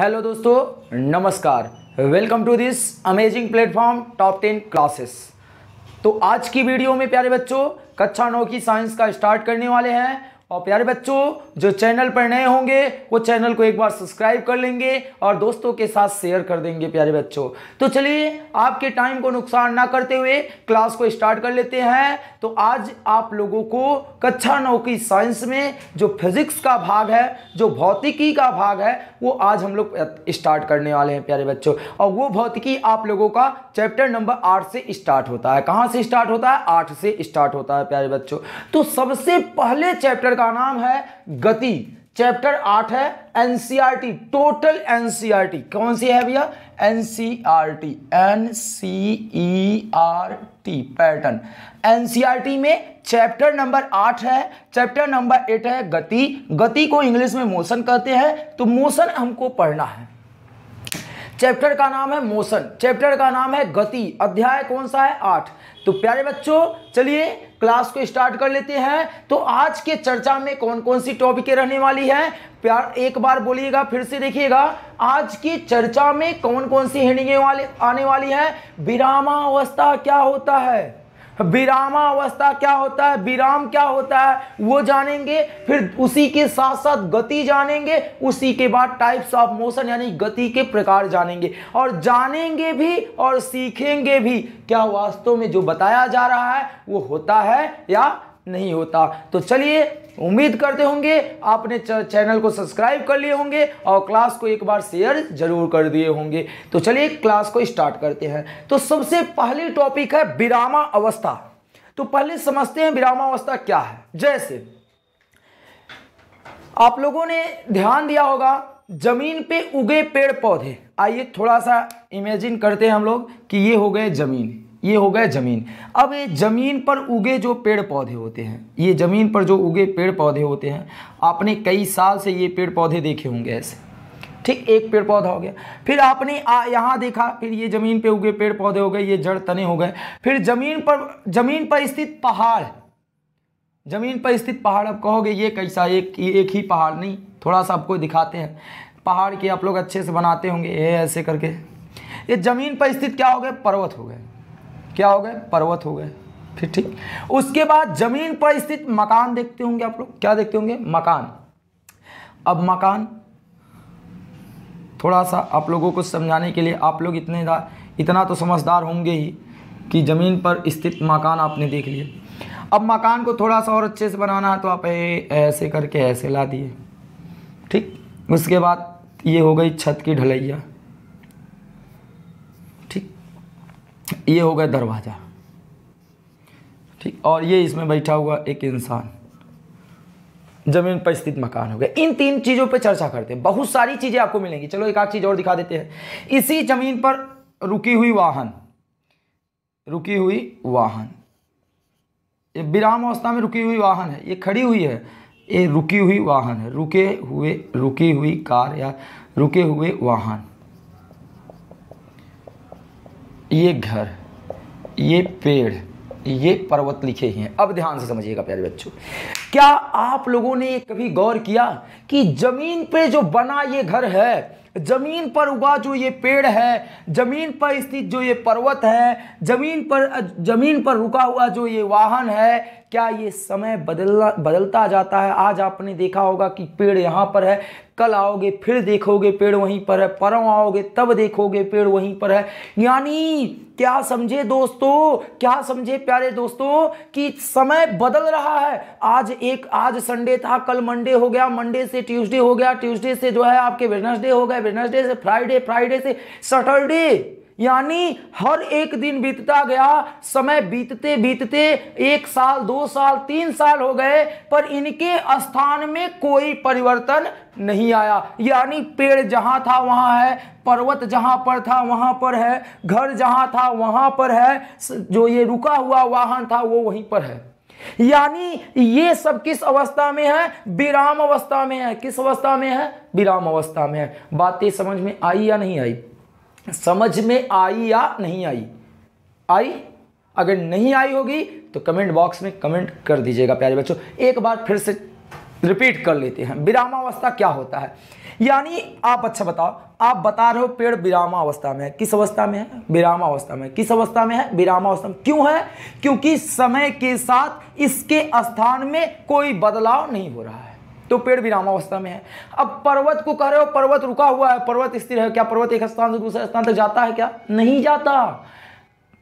Hello दोस्तों, नमस्कार। Welcome to this amazing platform top ten classes तो आज की वीडियो में प्यारे बच्चों, कक्षा नौ की साइंस का स्टार्ट करने वाले हैं। और प्यारे बच्चों, जो चैनल पर नए होंगे, वो चैनल को एक बार सब्सक्राइब कर लेंगे और दोस्तों के साथ शेयर कर देंगे प्यारे बच्चों। तो चलिए, आपके टाइम को नुकसान ना करते हुए क्लास को स्टार्ट कर लेते हैं। तो आज आप लोगों को कक्षा नौ की साइंस में जो फिजिक्स का भाग है, जो भौतिकी का भाग है, वो आज हम लोग स्टार्ट करने वाले हैं, प्यारे बच्चों। और वो भौतिकी आप लोगों का चैप्टर नंबर आठ से स्टार्ट होता है। कहाँ से स्टार्ट होता है? आठ से स्टार्ट होता है, प्यारे बच्चों। तो सबसे पहले चैप्टर का नाम है गति। चैप्टर आठ है एनसीईआरटी, टोटल एनसीईआरटी। कौन सी है भैया? NCERT T pattern N C R T में चैप्टर नंबर आठ है चैप्टर नंबर एट है, गति। गति को इंग्लिश में मोशन कहते हैं तो मोशन हमको पढ़ना है। चैप्टर का नाम है मोशन चैप्टर का नाम है गति। अध्याय कौन सा है? आठ। तो प्यारे बच्चों, चलिए क्लास को स्टार्ट कर लेते हैं। तो आज के चर्चा में कौन कौन सी टॉपिकें रहने वाली है? प्यार, एक बार बोलिएगा, फिर से देखिएगा। आज की चर्चा में कौन कौन सी हेडिंगें वाले, आने वाली हैं? विरामावस्था क्या होता है? विरामावस्था क्या होता है? विराम क्या होता है? वो जानेंगे, फिर उसी के साथ साथ गति जानेंगे, उसी के बाद टाइप्स ऑफ़ मोशन यानी गति के प्रकार जानेंगे। और जानेंगे भी और सीखेंगे भी। क्या वास्तव में जो बताया जा रहा है, वो होता है या नहीं होता। तो चलिए, उम्मीद करते होंगे, आपने चैनल को सब्सक्राइब कर लिए होंगे और क्लास को एक बार शेयर ज़रूर कर दिए होंगे। तो चलिए, क्लास को स्टार्ट करते हैं। तो सबसे पहली टॉपिक है विरामा अवस्था तो पहले समझते हैं विरामा अवस्था क्या है। जैसे आप लोगों ने ध्यान दिया होगा, ज़मीन पे उगे पेड़ पौधे आइए, थोड़ा सा इमेजिन करते हैं हम लोग कि ये हो गए ज़मीन। ये हो गए ज़मीन। अब ये ज़मीन पर उगे जो पेड़ पौधे होते हैं, ये ज़मीन पर जो उगे पेड़ पौधे होते हैं, आपने कई साल से ये पेड़ पौधे देखे होंगे ऐसे। ठीक, एक पेड़ पौधा हो गया। फिर आपने आ, यहाँ देखा, फिर ये ज़मीन पे उगे पेड़ पौधे हो गए, ये जड़ तने हो गए। फिर ज़मीन पर ज़मीन पर स्थित पहाड़। ज़मीन पर स्थित पहाड़, अब कहोगे ये कैसा, एक एक ही पहाड़ नहीं, थोड़ा सा आपको दिखाते हैं। पहाड़ के आप लोग अच्छे से बनाते होंगे, ये ऐसे करके। ये ज़मीन पर स्थित क्या हो गए? पर्वत हो गए। क्या हो गए? पर्वत हो गए। फिर ठीक। उसके बाद ज़मीन पर स्थित मकान देखते होंगे आप लोग। क्या देखते होंगे? मकान। अब मकान, थोड़ा सा आप लोगों को समझाने के लिए आप लोग इतने इतना तो समझदार होंगे ही कि ज़मीन पर स्थित मकान आपने देख लिए। अब मकान को थोड़ा सा और अच्छे से बनाना है तो आप ऐसे करके ऐसे ला दिए। ठीक। उसके बाद ये हो गई छत की ढलैया। ये हो गया दरवाज़ा। ठीक, और ये इसमें बैठा हुआ एक इंसान। ज़मीन पर स्थित मकान हो गया। इन तीन चीज़ों पर चर्चा करते हैं। बहुत सारी चीज़ें आपको मिलेंगी। चलो एक आध चीज़ और दिखा देते हैं। इसी ज़मीन पर रुकी हुई वाहन। रुकी हुई वाहन। ये विराम अवस्था में रुकी हुई वाहन है। ये खड़ी हुई है। ये रुकी हुई वाहन है। रुके हुए, रुकी हुई कार या रुके हुए वाहन। ये घर, ये पेड़, ये पर्वत लिखे ही। हैं अब ध्यान से समझिएगा, प्यारे बच्चों, क्या आप लोगों ने कभी गौर किया कि ज़मीन पे जो बना ये घर है, ज़मीन पर उगा जो ये पेड़ है, ज़मीन पर स्थित जो ये पर्वत है, ज़मीन पर ज़मीन पर रुका हुआ जो ये वाहन है, क्या ये समय बदलना, बदलता जाता है? आज आपने देखा होगा कि पेड़ यहाँ पर है। कल आओगे, फिर देखोगे पेड़ वहीं पर है, परम आओगे, तब देखोगे पेड़ वहीं पर है। यानी, क्या समझे दोस्तों, क्या समझे प्यारे दोस्तों, कि समय बदल रहा है। आज एक, आज संडे था, कल मंडे हो गया मंडे से ट्यूसडे हो गया ट्यूसडे से जो है आपके वेडनेसडे हो गए वेडनेसडे से फ्राइडे फ्राइडे से सैटरडे यानी हर एक दिन बीतता गया, समय बीतते बीतते, एक साल, दो साल, तीन साल हो गए, पर इनके स्थान में कोई परिवर्तन नहीं आया। यानी पेड़ जहाँ था वहाँ है, पर्वत जहाँ पर था वहाँ पर है, घर जहाँ था वहाँ पर है, जो ये रुका हुआ वाहन था वो वहीं पर है। यानी ये सब किस अवस्था में है? विराम अवस्था में है। किस अवस्था में है? विराम अवस्था में है। बातें समझ में आई या नहीं आई? समझ में आई या नहीं आई? आई? अगर नहीं आई होगी तो कमेंट बॉक्स में कमेंट कर दीजिएगा, प्यारे बच्चों। एक बार फिर से रिपीट कर लेते हैं। विरामावस्था क्या होता है? यानी आप अच्छा बताओ, आप बता रहे हो पेड़ विरामा अवस्था में है। किस अवस्था में है? विरामा अवस्था में किस अवस्था में है? विरामा अवस्था में। क्यों है? क्योंकि समय के साथ इसके स्थान में कोई बदलाव नहीं हो रहा है। तो पेड़ विरामावस्था में है। अब पर्वत को कह रहे हो, पर्वत रुका हुआ है, पर्वत स्थिर है क्या? पर्वत एक स्थान से दूसरे स्थान तक जाता है क्या? नहीं जाता।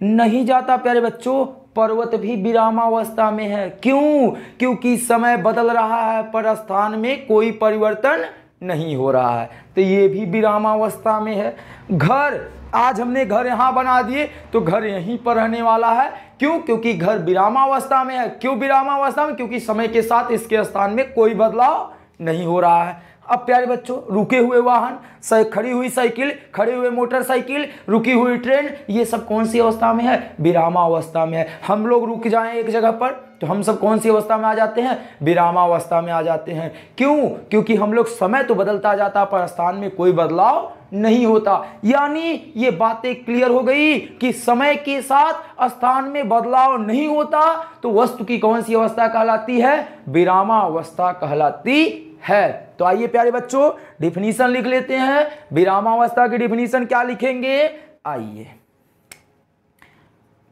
नहीं जाता, प्यारे बच्चों, पर्वत भी विरामावस्था में है। क्यों? क्योंकि समय बदल रहा है, पर स्थान में कोई परिवर्तन नहीं हो रहा है। तो ये भी विरामावस्था में है। घर, आज हमने घर यहाँ बना दिए तो घर यहीं पर रहने वाला है। क्यों? क्योंकि घर विरामावस्था में है। क्यों विरामावस्था में? क्योंकि समय के साथ इसके स्थान में कोई बदलाव नहीं हो रहा है। अब प्यारे बच्चों, रुके हुए वाहन खड़ी हुई साइकिल, खड़े हुए मोटरसाइकिल, रुकी हुई ट्रेन, ये सब कौन सी अवस्था में है? विरामा अवस्था में है। हम लोग रुक जाएँ एक जगह पर तो हम सब कौन सी अवस्था में आ जाते हैं? विरामा अवस्था में आ जाते हैं। क्यों? क्योंकि हम लोग समय तो बदलता जाता, पर स्थान में कोई बदलाव नहीं होता। यानी ये बातें क्लियर हो गई कि समय के साथ स्थान में बदलाव नहीं होता तो वस्तु की कौन सी अवस्था कहलाती है? विरामा अवस्था कहलाती है। तो आइए प्यारे बच्चों डिफिनीशन लिख लेते हैं। विरामावस्था की डिफिनीशन क्या लिखेंगे? आइए।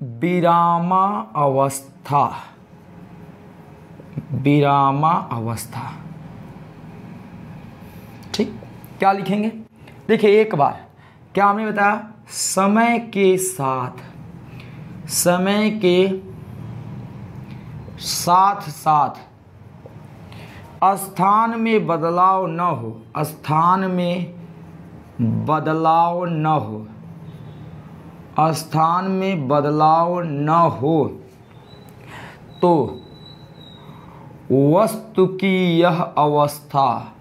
विरामा अवस्था विरामा अवस्था ठीक, क्या लिखेंगे? देखिए, एक बार। क्या हमने बताया? समय के साथ। समय के साथ साथ। स्थान में बदलाव न हो स्थान में बदलाव न हो स्थान में बदलाव न हो तो वस्तु की यह अवस्था,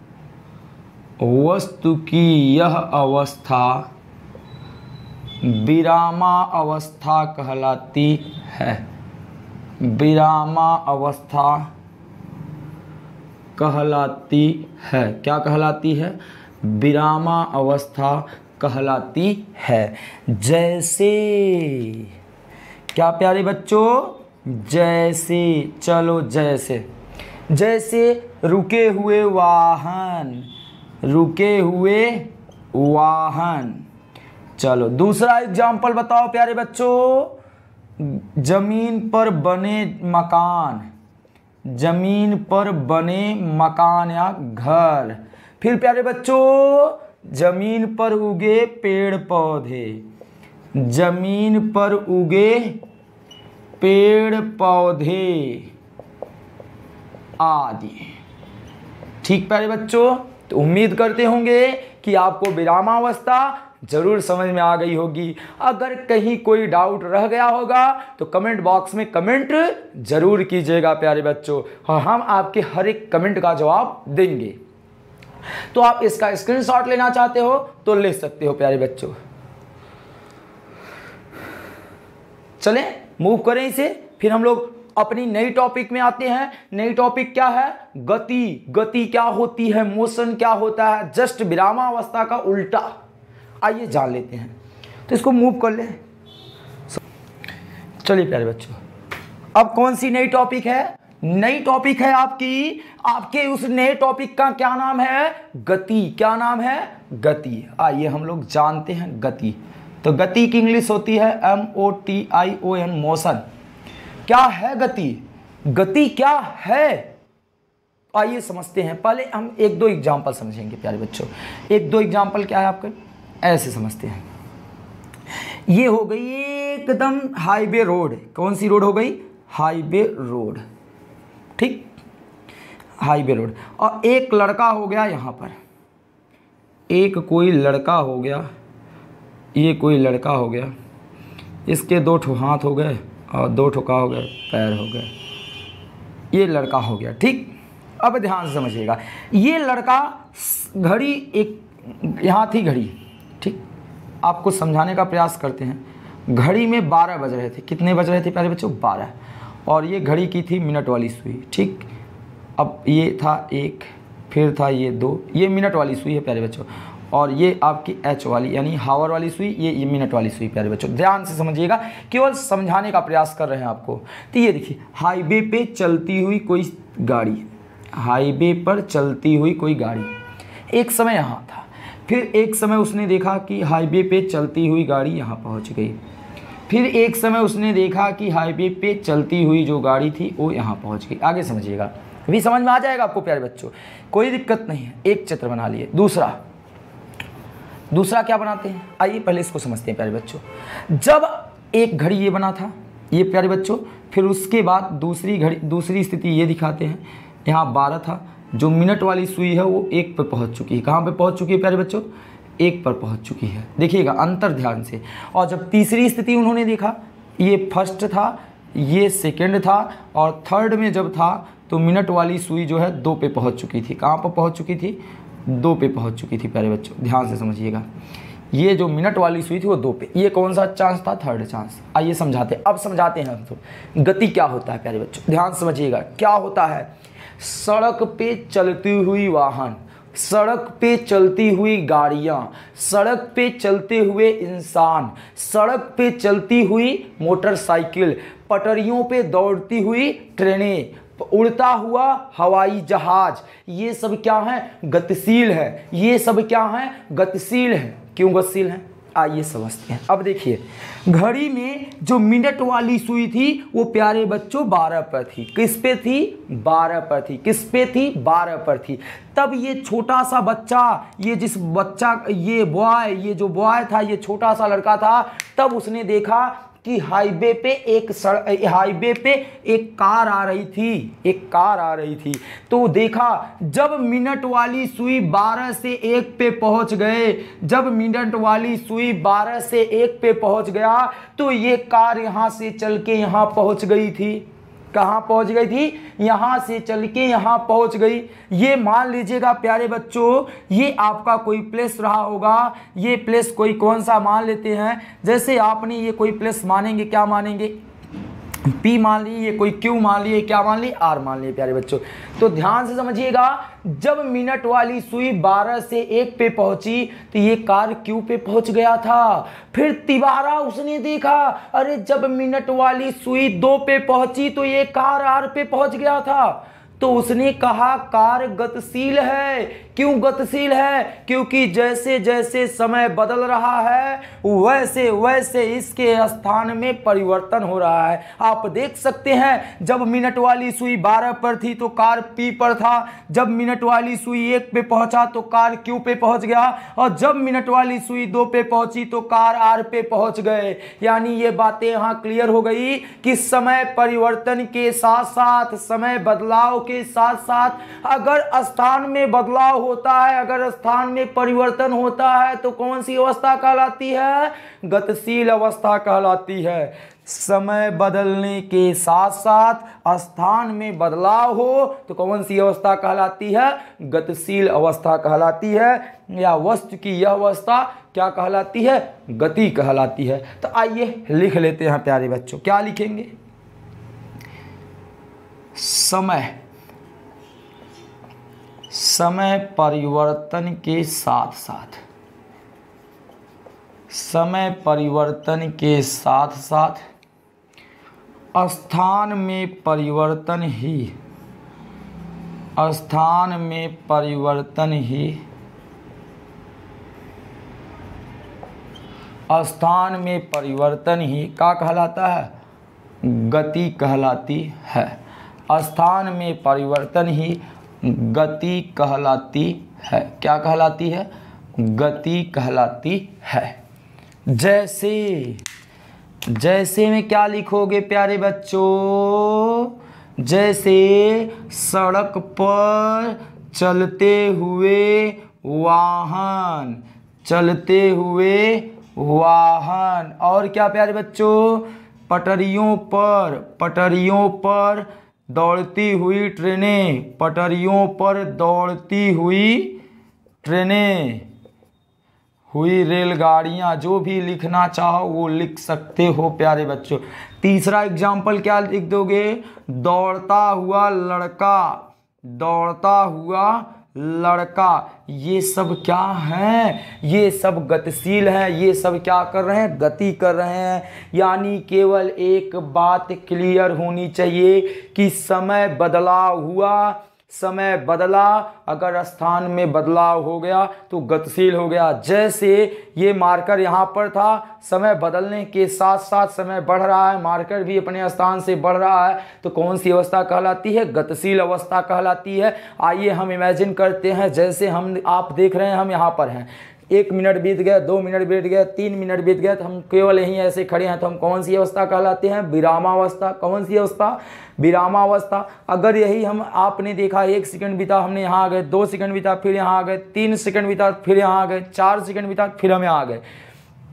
वस्तु की यह अवस्था विरामा अवस्था कहलाती है। विरामा अवस्था कहलाती है। क्या कहलाती है? विरामा अवस्था कहलाती है। जैसे, क्या प्यारे बच्चों? जैसे, चलो जैसे। जैसे रुके हुए वाहन, रुके हुए वाहन। चलो, दूसरा एग्ज़ाम्पल बताओ प्यारे बच्चों। ज़मीन पर बने मकान। ज़मीन पर बने मकान या घर। फिर प्यारे बच्चों, ज़मीन पर उगे पेड़ पौधे। ज़मीन पर उगे पेड़ पौधे आदि। ठीक प्यारे बच्चों तो उम्मीद करते होंगे कि आपको विरामावस्था ज़रूर समझ में आ गई होगी। अगर कहीं कोई डाउट रह गया होगा तो कमेंट बॉक्स में कमेंट ज़रूर कीजिएगा प्यारे बच्चों। और हम आपके हर एक कमेंट का जवाब देंगे। तो आप इसका स्क्रीनशॉट लेना चाहते हो तो ले सकते हो प्यारे बच्चों। चलें मूव करें इसे, फिर हम लोग अपनी नई टॉपिक में आते हैं। नई टॉपिक क्या है? गति। गति क्या होती है? मोशन क्या होता है? जस्ट विरामावस्था का उल्टा। आइए जान लेते हैं। तो इसको मूव कर ले। चलिए प्यारे बच्चों, अब कौन सी नई टॉपिक है? नई टॉपिक है आपकी, आपके उस नए टॉपिक का क्या नाम है? गति। क्या नाम है? गति। आइए हम लोग जानते हैं गति। तो गति की इंग्लिश होती है M O T I O N motion. क्या है गति? गति क्या है? आइए समझते हैं। पहले हम एक दो एग्ज़ाम्पल समझेंगे प्यारे बच्चों। एक दो एग्ज़ाम्पल क्या है आपका? ऐसे समझते हैं। ये हो गई एकदम हाईवे रोड। कौन सी रोड हो गई? Highway road. ठीक? Highway road. और एक लड़का हो गया यहाँ पर। एक कोई लड़का हो गया। ये कोई लड़का हो गया। इसके दो ठो हाथ हो गए और दो ठो का हो गए पैर हो गए ये लड़का हो गया। ठीक? अब ध्यान से समझिएगा। ये लड़का घड़ी एक यहाँ थी घड़ी। ठीक? आपको समझाने का प्रयास करते हैं। घड़ी में बारह बज रहे थे। कितने बज रहे थे प्यारे बच्चों? बारह। और ये घड़ी की थी मिनट वाली सुई, ठीक? अब ये था एक, फिर था ये दो। ये मिनट वाली सुई है प्यारे बच्चों। और ये आपकी एच वाली, यानी हावर वाली सुई, ये ये मिनट वाली सुई प्यारे बच्चों। ध्यान से समझिएगा, केवल समझाने का प्रयास कर रहे हैं आपको। तो ये देखिए, हाईवे पे चलती हुई कोई गाड़ी, हाईवे पर चलती हुई कोई गाड़ी। एक समय यहाँ था। फिर एक समय उसने देखा कि हाईवे पे चलती हुई गाड़ी यहाँ पहुँच गई। फिर एक समय उसने देखा कि हाईवे पे चलती हुई जो गाड़ी थी, वो यहाँ पहुँच गई। आगे समझिएगा। अभी समझ में आ जाएगा आपको, प्यारे बच्चों? कोई दिक्कत नहीं है। एक चित्र बना लिए। दूसरा। दूसरा क्या बनाते हैं? आइए पहले इसको समझते हैं, प्यारे बच्चों। जब एक घड़ी ये बना था, ये प्यारे बच्चों, फिर उसके बाद दूसरी घड़ी, दूसरी स्थिति ये दिखाते हैं। यहाँ बारह था। जो मिनट वाली सुई है, वो एक पर पहुँच चुकी है। कहाँ पर पहुँच चुकी है, प्यारे बच्चों? एक पर पहुँच चुकी है। देखिएगा, अंतर ध्यान से। और जब तीसरी स्थिति उन्होंने देखा, ये फ़र्स्ट था, ये सेकेंड था, और थर्ड में जब था तो मिनट वाली सुई जो है, दो पे पहुँच चुकी थी। कहाँ पर पहुँच चुकी थी? दो पे पहुँच चुकी थी, प्यारे बच्चों। ध्यान से समझिएगा। ये जो मिनट वाली सुई थी, वो दो पे। ये कौन सा चांस था? Third chance. आइए समझाते अब समझाते हैं हम तो गति क्या होता है, प्यारे बच्चों? ध्यान समझिएगा। क्या होता है? सड़क पे चलती हुई वाहन, सड़क पे चलती हुई गाड़ियाँ, सड़क पे चलते हुए इंसान, सड़क पे चलती हुई मोटरसाइकिल, पटरियों पे दौड़ती हुई ट्रेनें, उड़ता हुआ हवाई जहाज़। ये सब क्या है? गतिशील है। ये सब क्या है? गतिशील है। क्यों गतिशील है? आइए समझते हैं। अब देखिए, घड़ी में जो मिनट वाली सुई थी, वो प्यारे बच्चों बारह पर थी। किस पे थी? बारह पर थी। किस पे थी? बारह पर थी। तब ये छोटा सा बच्चा, ये जिस बच्चा, ये बॉय, ये जो बॉय था, ये छोटा सा लड़का था, तब उसने देखा कि हाईवे पे एक सड़ हाईवे पे एक कार आ रही थी, एक कार आ रही थी। तो देखा, जब मिनट वाली सुई 12 से एक पे पहुँच गए, जब मिनट वाली सुई 12 से एक पे पहुँच गया तो ये कार यहाँ से चल के यहाँ पहुँच गई थी। कहाँ पहुँच गई थी? यहाँ से चल के यहाँ पहुँच गई। ये मान लीजिएगा, प्यारे बच्चों, ये आपका कोई प्लेस रहा होगा। ये प्लेस कोई कौन सा मान लेते हैं? जैसे आपने ये कोई प्लेस मानेंगे, क्या मानेंगे? पी मान लिए, कोई क्यू मान लिए, क्या मान लिए? आर मान लिए, प्यारे बच्चों। तो ध्यान से समझिएगा, जब मिनट वाली सुई 12 से एक पे पहुँची तो ये कार क्यू पे पहुँच गया था। फिर तिबारा उसने देखा, अरे जब मिनट वाली सुई दो पे पहुँची तो ये कार आर पे पहुँच गया था। तो उसने कहा, कार गतिशील है क्यों गतिशील है? क्योंकि जैसे जैसे समय बदल रहा है, वैसे वैसे इसके स्थान में परिवर्तन हो रहा है। आप देख सकते हैं, जब मिनट वाली सुई 12 पर थी तो कार पी पर था। जब मिनट वाली सुई एक पे पहुँचा तो कार क्यू पे पहुँच गया। और जब मिनट वाली सुई दो पे पहुँची तो कार आर पे पहुँच गए। यानी ये बातें यहाँ क्लियर हो गई कि समय परिवर्तन के साथ साथ, समय बदलाव के साथ साथ, अगर स्थान में बदलाव होता है, अगर स्थान में परिवर्तन होता है तो कौन सी अवस्था कहलाती है? गतिशील अवस्था कहलाती है। समय बदलने के साथ साथ स्थान में बदलाव हो तो कौन सी अवस्था कहलाती है? गतिशील अवस्था कहलाती है। या वस्तु की यह अवस्था क्या कहलाती है? गति कहलाती है। तो आइए लिख लेते हैं, प्यारे बच्चों। क्या लिखेंगे? समय। समय परिवर्तन के साथ साथ। समय परिवर्तन के साथ साथ स्थान में परिवर्तन ही। स्थान में परिवर्तन ही। स्थान में परिवर्तन ही का कहलाता है? गति कहलाती है। स्थान में परिवर्तन ही गति कहलाती है। क्या कहलाती है? गति कहलाती है। जैसे जैसे में क्या लिखोगे प्यारे बच्चों? जैसे सड़क पर चलते हुए वाहन, चलते हुए वाहन। और क्या प्यारे बच्चों? पटरियों पर पटरियों पर दौड़ती हुई ट्रेनें, पटरियों पर दौड़ती हुई ट्रेनें, हुई रेलगाड़ियाँ, जो भी लिखना चाहो वो लिख सकते हो प्यारे बच्चों। तीसरा एग्ज़ाम्पल क्या लिख दोगे? दौड़ता हुआ लड़का, दौड़ता हुआ लड़का, ये सब क्या है? ये सब गतिशील है, ये सब क्या कर रहे हैं? गति कर रहे हैं। यानी केवल एक बात क्लियर होनी चाहिए कि समय बदलाव हुआ समय बदला, अगर स्थान में बदलाव हो गया तो गतिशील हो गया। जैसे ये मार्कर यहाँ पर था, समय बदलने के साथ साथ समय बढ़ रहा है, मार्कर भी अपने स्थान से बढ़ रहा है तो कौन सी अवस्था कहलाती है? गतिशील अवस्था कहलाती है। आइए हम इमेजिन करते हैं, जैसे हम, आप देख रहे हैं, हम यहाँ पर हैं। एक मिनट बीत गया, दो मिनट बीत गया, तीन मिनट बीत गया तो हम केवल यहीं ऐसे खड़े हैं तो हम कौन सी अवस्था कहलाते हैं? विरामावस्था। कौन सी अवस्था? विरामावस्था। अगर यही हम आपने देखा, एक सेकंड बीता, हमने यहाँ आ गए, दो सेकंड बीता, फिर यहाँ आ गए, तीन सेकंड बीता, फिर यहाँ आ गए, चार सेकंड बीता, फिर हम यहाँ आ गए।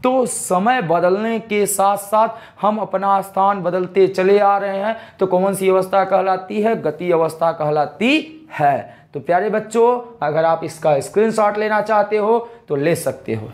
तो समय बदलने के साथ साथ हम अपना स्थान बदलते चले आ रहे हैं। तो कौन सी अवस्था कहलाती है? गति अवस्था कहलाती है। तो प्यारे बच्चों, अगर आप इसका स्क्रीनशॉट लेना चाहते हो तो ले सकते हो।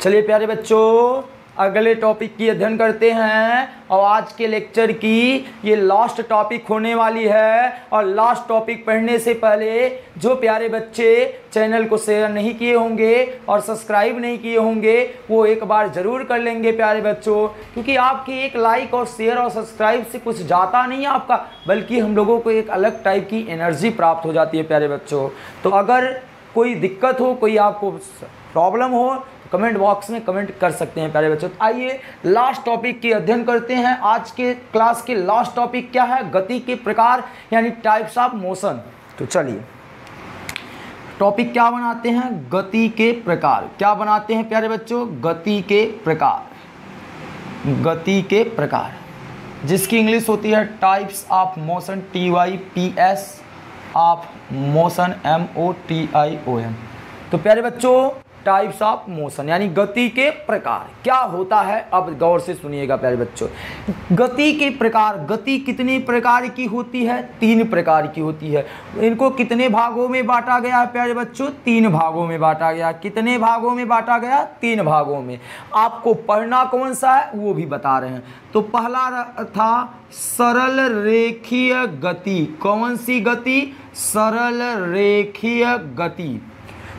चलिए प्यारे बच्चों अगले टॉपिक की अध्ययन करते हैं और आज के लेक्चर की ये लास्ट टॉपिक होने वाली है और लास्ट टॉपिक पढ़ने से पहले जो प्यारे बच्चे चैनल को शेयर नहीं किए होंगे और सब्सक्राइब नहीं किए होंगे, वो एक बार ज़रूर कर लेंगे प्यारे बच्चों, क्योंकि आपकी एक लाइक और शेयर और सब्सक्राइब से कुछ जाता नहीं है आपका, बल्कि हम लोगों को एक अलग टाइप की एनर्जी प्राप्त हो जाती है प्यारे बच्चों। तो अगर कोई दिक्कत हो, कोई आपको प्रॉब्लम हो कमेंट बॉक्स में कमेंट कर सकते हैं, प्यारे बच्चों। तो आइए लास्ट टॉपिक की अध्ययन करते हैं। आज के क्लास के लास्ट टॉपिक क्या है? गति के प्रकार, यानी टाइप्स ऑफ़ मोशन तो चलिए टॉपिक क्या बनाते हैं? गति के प्रकार। क्या बनाते हैं, प्यारे बच्चों? गति के प्रकार। गति के प्रकार। जिसकी इंग्लिश होती है types of motion T Y P S of motion M O T I O M तो प्यारे बच्चों टाइप्स ऑफ़ मोशन यानी गति के प्रकार। क्या होता है? अब गौर से सुनिएगा प्यारे बच्चों। गति के प्रकार, गति कितने प्रकार की होती है? तीन प्रकार की होती है। इनको कितने भागों में बांटा गया है प्यारे बच्चों? तीन भागों में बांटा गया कितने भागों में बांटा गया तीन भागों में। आपको पढ़ना कौन सा है? वो भी बता रहे हैं। तो पहला था सरल रेखीय गति। कौन सी गति? सरल रेखीय गति।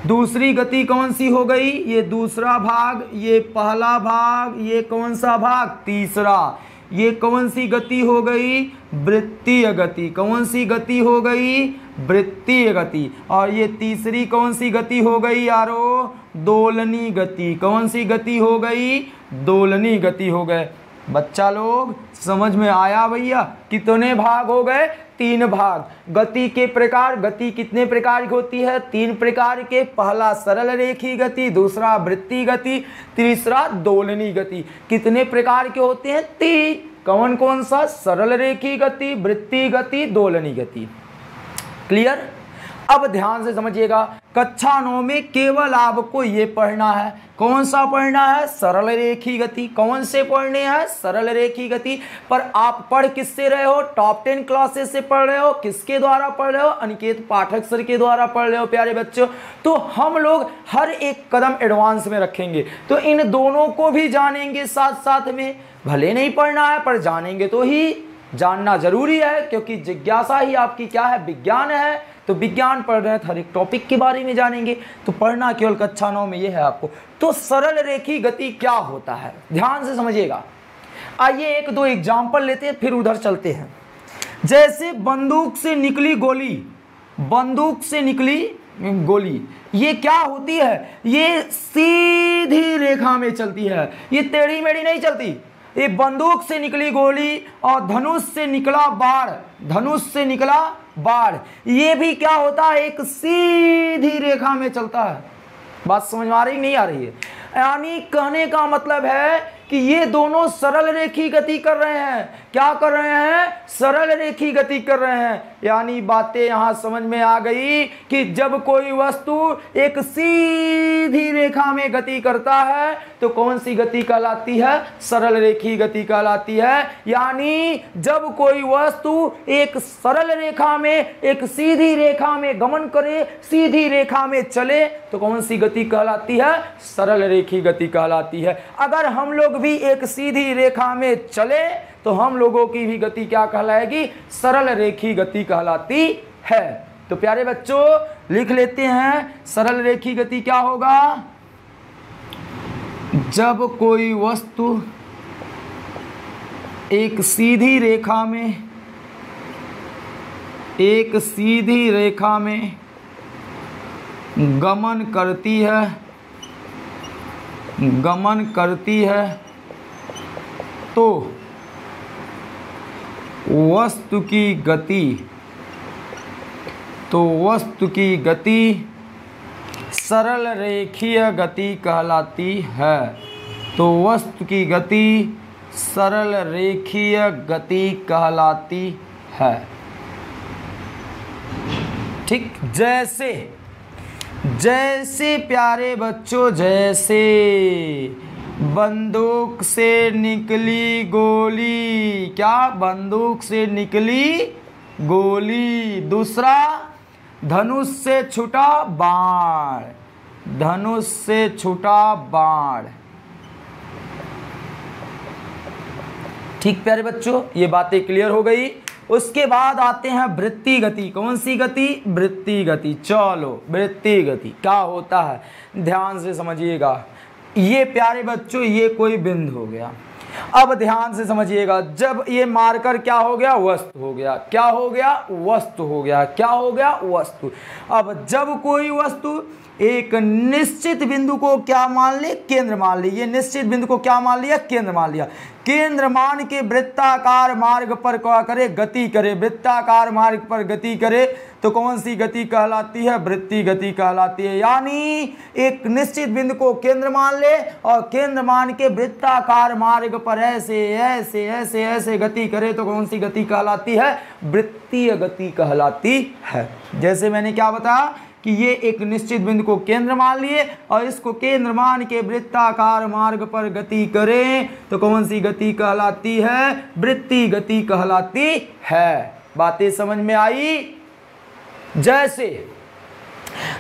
दूसरी गति कौन सी हो गई? ये दूसरा भाग, ये पहला भाग, ये कौन सा भाग? तीसरा। ये कौन सी गति हो गई? वृत्तीय गति। कौन सी गति हो गई? वृत्तीय गति। और ये तीसरी कौन सी गति हो गई यारो? दोलनी गति। कौन सी गति हो गई? दोलनी गति हो गए। बच्चा लोग, समझ में आया भैया? कितने भाग हो गए? तीन भाग। गति के प्रकार, गति कितने प्रकार की होती है? तीन प्रकार के। पहला सरल रेखी गति, दूसरा वृत्ति गति, तीसरा दोलनी गति। कितने प्रकार के होते हैं? तीन कौन कौन सा? सरल रेखी गति, वृत्ति गति, दोलनी गति। क्लियर अब ध्यान से समझिएगा कक्षा नौ में केवल आपको ये पढ़ना है। कौन सा पढ़ना है? सरल रेखी गति। कौन से पढ़ने हैं? सरल रेखी गति। पर आप पढ़ किससे रहे हो? टॉप टेन क्लासेस से पढ़ रहे हो? किसके द्वारा पढ़ रहे हो? अनिकेत पाठक सर के द्वारा पढ़ रहे हो, प्यारे बच्चों। तो हम लोग हर एक कदम एडवांस में रखेंगे। तो इन दोनों को भी जानेंगे साथ साथ में। भले नहीं पढ़ना है, पर जानेंगे तो ही। जानना ज़रूरी है, क्योंकि जिज्ञासा ही आपकी क्या है? विज्ञान है। तो विज्ञान पढ़ रहे हैं, हर एक टॉपिक के बारे में जानेंगे। तो पढ़ना केवल कक्षा नौ में ये है आपको। तो सरल रेखी गति क्या होता है? ध्यान से समझिएगा। आइए एक दो एग्ज़ाम्पल लेते हैं, फिर उधर चलते हैं। जैसे बंदूक से निकली गोली। बंदूक से निकली गोली। ये क्या होती है? ये सीधी रेखा में चलती है। ये टेढ़ी मेढ़ी नहीं चलती। ये बंदूक से निकली गोली और धनुष से निकला बाढ़ धनुष से निकला बाढ़। ये भी क्या होता है? एक सीधी रेखा में चलता है। बात समझ में आ रही? नहीं आ रही है। यानी कहने का मतलब है कि ये दोनों सरल रेखी गति कर रहे हैं। क्या कर रहे हैं? सरल रेखी गति कर रहे हैं। यानी बातें यहाँ समझ में आ गई कि जब कोई वस्तु एक सीधी रेखा में गति करता है तो कौन सी गति कहलाती है? सरल रेखी गति कहलाती है। यानी जब कोई वस्तु एक सरल रेखा में, एक सीधी रेखा में गमन करे, सीधी रेखा में चले तो कौन सी गति कहलाती है? सरल रेखी गति कहलाती है। अगर हम लोग भी एक सीधी रेखा में चले तो हम लोगों की भी गति क्या कहलाएगी? सरल रेखी गति कहलाती है। तो प्यारे बच्चों, लिख लेते हैं, सरल रेखी गति क्या होगा? जब कोई वस्तु एक सीधी रेखा में, एक सीधी रेखा में गमन करती है, गमन करती है तो वस्तु की गति। तो वस्तु की गति सरल रेखीय गति कहलाती है। तो वस्तु की गति सरल रेखीय गति कहलाती है। ठीक, जैसे जैसे प्यारे बच्चों, जैसे बंदूक से निकली गोली। क्या बंदूक से निकली गोली? दूसरा, धनुष से छुटा बाण। धनुष से छुटा बाण। ठीक प्यारे बच्चों, ये बातें क्लियर हो गई। उसके बाद आते हैं वृत्ति गति। कौन सी गति? वृत्ति गति। चलो, वृत्ति गति। क्या होता है? ध्यान से समझिएगा। ये प्यारे बच्चों, ये कोई बिंद हो गया। अब ध्यान से समझिएगा, जब ये मार्कर क्या हो गया? वस्तु हो गया। क्या हो गया? वस्तु हो गया। क्या हो गया? वस्तु। अब जब कोई वस्तु एक निश्चित बिंदु को क्या मान ले केंद्र मान ली ये निश्चित बिंदु को क्या मान लिया? केंद्र मान लिया। केंद्र मान के वृत्ताकार मार्ग पर क्या करे? गति करे। वृत्ताकार मार्ग पर गति करे। तो कौन सी गति कहलाती है? वृत्ति गति कहलाती है। यानी एक निश्चित बिंदु को केंद्र मान ले और केंद्र मान के वृत्ताकार मार्ग पर ऐसे ऐसे ऐसे ऐसे गति करे तो कौन सी गति कहलाती है? वृत्तीय गति कहलाती है। जैसे मैंने क्या बताया? कि ये एक निश्चित बिंदु को केंद्र मान लिए और इसको केंद्र मान के वृत्ताकार मार्ग पर गति करें। तो कौन सी गति कहलाती है? वृत्ति गति कहलाती है। बातें समझ में आई? जैसे,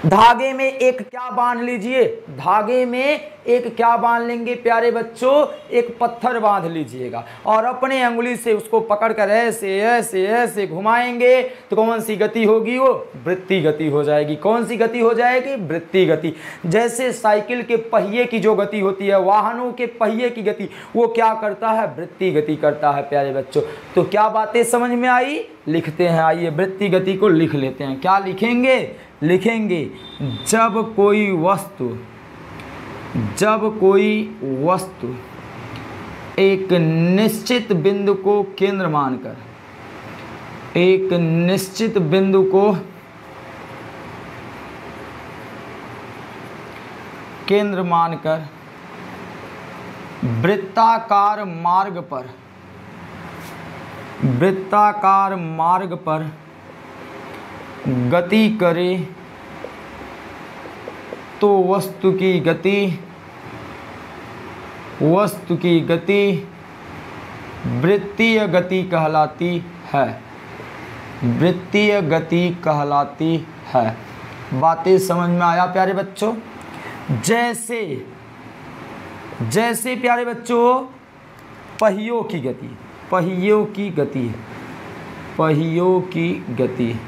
धागे में एक क्या बाँध लीजिए? धागे में एक क्या बाँध लेंगे प्यारे बच्चों? एक पत्थर बाँध लीजिएगा। और अपने अंगुली से उसको पकड़ कर ऐसे ऐसे ऐसे घुमाएँगे तो कौन सी गति होगी वो? वृत्ति गति हो जाएगी। कौन सी गति हो जाएगी? वृत्ति गति। जैसे साइकिल के पहिए की जो गति होती है, वाहनों के पहिए की गति, वो क्या करता है? वृत्ति गति करता है, प्यारे बच्चों। तो क्या बातें समझ में आई? लिखते हैं। आइए, वृत्ति गति को लिख लेते हैं। क्या लिखेंगे? लिखेंगे, जब कोई वस्तु जब कोई वस्तु एक निश्चित बिंदु को केंद्र मानकर, एक निश्चित बिंदु को केंद्र मानकर वृत्ताकार मार्ग पर, वृत्ताकार मार्ग पर गति करे तो वस्तु की गति, वस्तु की गति वृत्तीय गति कहलाती है। वृत्तीय गति कहलाती है। बातें समझ में आया प्यारे बच्चों? जैसे जैसे प्यारे बच्चों, पहियों की गति, पहियों की गति, पहियों की गति।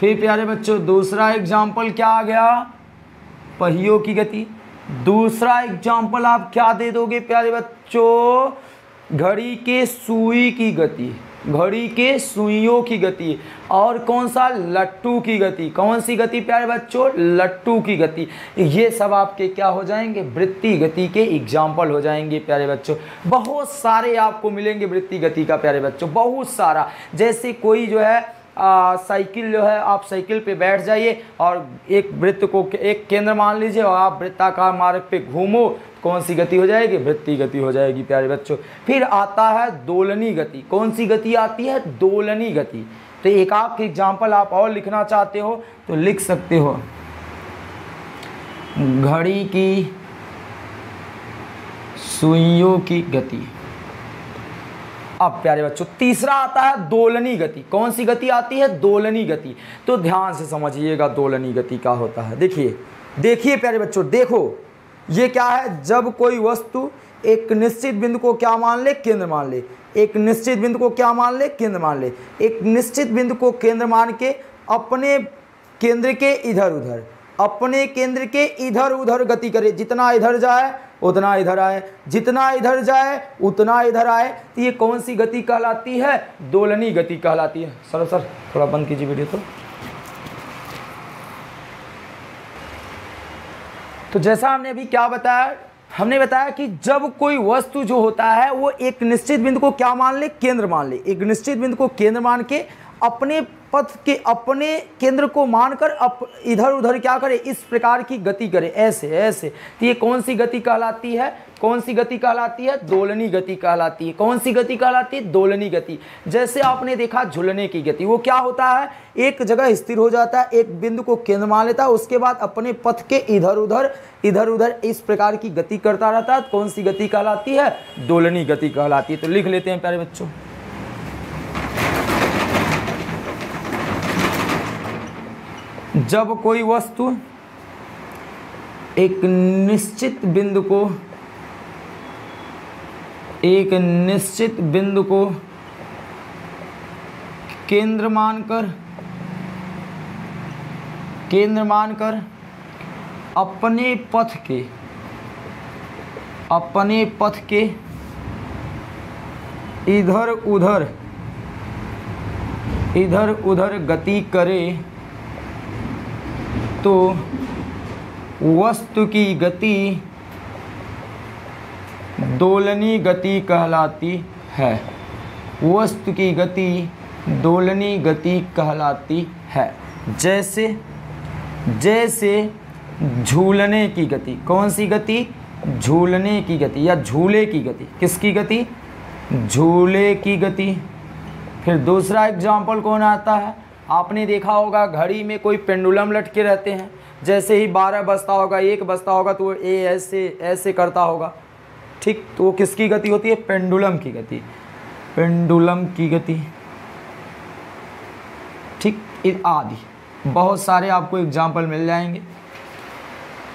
फिर प्यारे बच्चों, दूसरा एग्ज़ाम्पल क्या आ गया? पहियों की गति। दूसरा एग्ज़ाम्पल आप क्या दे दोगे प्यारे बच्चों? घड़ी के सुई की गति। घड़ी के सुइयों की गति। और कौन सा? लट्टू की गति। कौन सी गति प्यारे बच्चों? लट्टू की गति। ये सब आपके क्या हो जाएँगे? वृत्ति गति के एग्ज़ाम्पल हो जाएँगे प्यारे बच्चों। बहुत सारे आपको मिलेंगे वृत्ति गति का प्यारे बच्चों, बहुत सारा। जैसे कोई जो है साइकिल जो है, आप साइकिल पे बैठ जाइए और एक वृत्त को एक केंद्र मान लीजिए और आप वृत्ताकार मार्ग पे घूमो कौन सी गति हो जाएगी? वृत्ति गति हो जाएगी, प्यारे बच्चों। फिर आता है दोलनी गति। कौन सी गति आती है? दोलनी गति। तो एक आप एग्ज़ाम्पल आप और लिखना चाहते हो तो लिख सकते हो। घड़ी की सुइयों की गति। अब प्यारे बच्चों, तीसरा आता है दोलनी गति। कौन सी गति आती है? दोलनी गति। तो ध्यान से समझिएगा दोलनी गति का होता है। देखिए देखिए प्यारे बच्चों, देखो, ये क्या है? जब कोई वस्तु एक निश्चित बिंदु को क्या मान ले? केंद्र मान ले। एक निश्चित बिंदु को क्या मान ले? केंद्र मान ले। एक निश्चित बिंदु को केंद्र मान के अपने केंद्र के इधर उधर अपने केंद्र के इधर उधर गति करे। जितना इधर जाए उतना इधर आए, जितना इधर जाए, उतना इधर आए। तो ये कौन सी गति कहलाती है? दोलनी गति कहलाती है। सर सर, थोड़ा बंद कीजिए वीडियो तो तो जैसा हमने अभी क्या बताया, हमने बताया कि जब कोई वस्तु जो होता है, वो एक निश्चित बिंदु को क्या मान ले? केंद्र मान ले। एक निश्चित बिंदु को केंद्र मान के अपने पथ के, अपने केंद्र को मानकर अप, इधर उधर क्या करे, इस प्रकार की गति करे। ऐसे ऐसे। तो ये कौन सी गति कहलाती है? कौन सी गति कहलाती है? दोलनी गति कहलाती है। कौन सी गति कहलाती है? दोलनी गति। जैसे आपने देखा झुलने की गति, वो क्या होता है? एक जगह स्थिर हो जाता है, एक बिंदु को केंद्र मान लेता है, उसके बाद अपने पथ के इधर उधर इधर उधर इस प्रकार की गति करता रहता है। कौन सी गति कहलाती है? दोलनी गति कहलाती है। तो लिख लेते हैं प्यारे बच्चों। जब कोई वस्तु एक निश्चित बिंदु को, एक निश्चित बिंदु को केंद्र मानकर केंद्र मानकर अपने पथ के, अपने पथ के इधर उधर इधर उधर गति करे तो वस्तु की गति दोलनी गति कहलाती है। वस्तु की गति दोलनी गति कहलाती है। जैसे जैसे झूलने की गति। कौन सी गति? झूलने की गति या झूले की गति। किसकी गति? झूले की गति। फिर दूसरा एग्ज़ाम्पल कौन आता है? आपने देखा होगा घड़ी में कोई पेंडुलम लटके रहते हैं। जैसे ही बारह बजता होगा, एक बजता होगा तो ए ऐसे ऐसे करता होगा। ठीक तो वो किसकी गति होती है? पेंडुलम की गति। पेंडुलम की गति। ठीक आदि। बहुत सारे आपको एग्ज़ाम्पल मिल जाएँगे।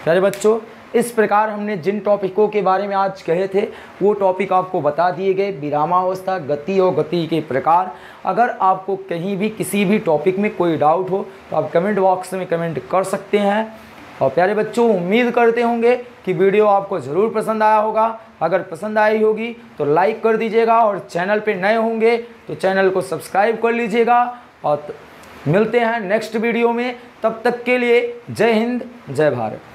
प्यारे बच्चों इस प्रकार हमने जिन टॉपिकों के बारे में आज कहे थे, वो टॉपिक आपको बता दिए गए। विरामावस्था, गति और गति के प्रकार। अगर आपको कहीं भी, किसी भी टॉपिक में कोई डाउट हो तो आप कमेंट बॉक्स में कमेंट कर सकते हैं। और प्यारे बच्चों, उम्मीद करते होंगे कि वीडियो आपको ज़रूर पसंद आया होगा। अगर पसंद आई होगी तो लाइक कर दीजिएगा। और चैनल पे नए होंगे तो चैनल को सब्सक्राइब कर लीजिएगा। और मिलते हैं नेक्स्ट वीडियो में। तब तक के लिए जय हिंद, जय भारत।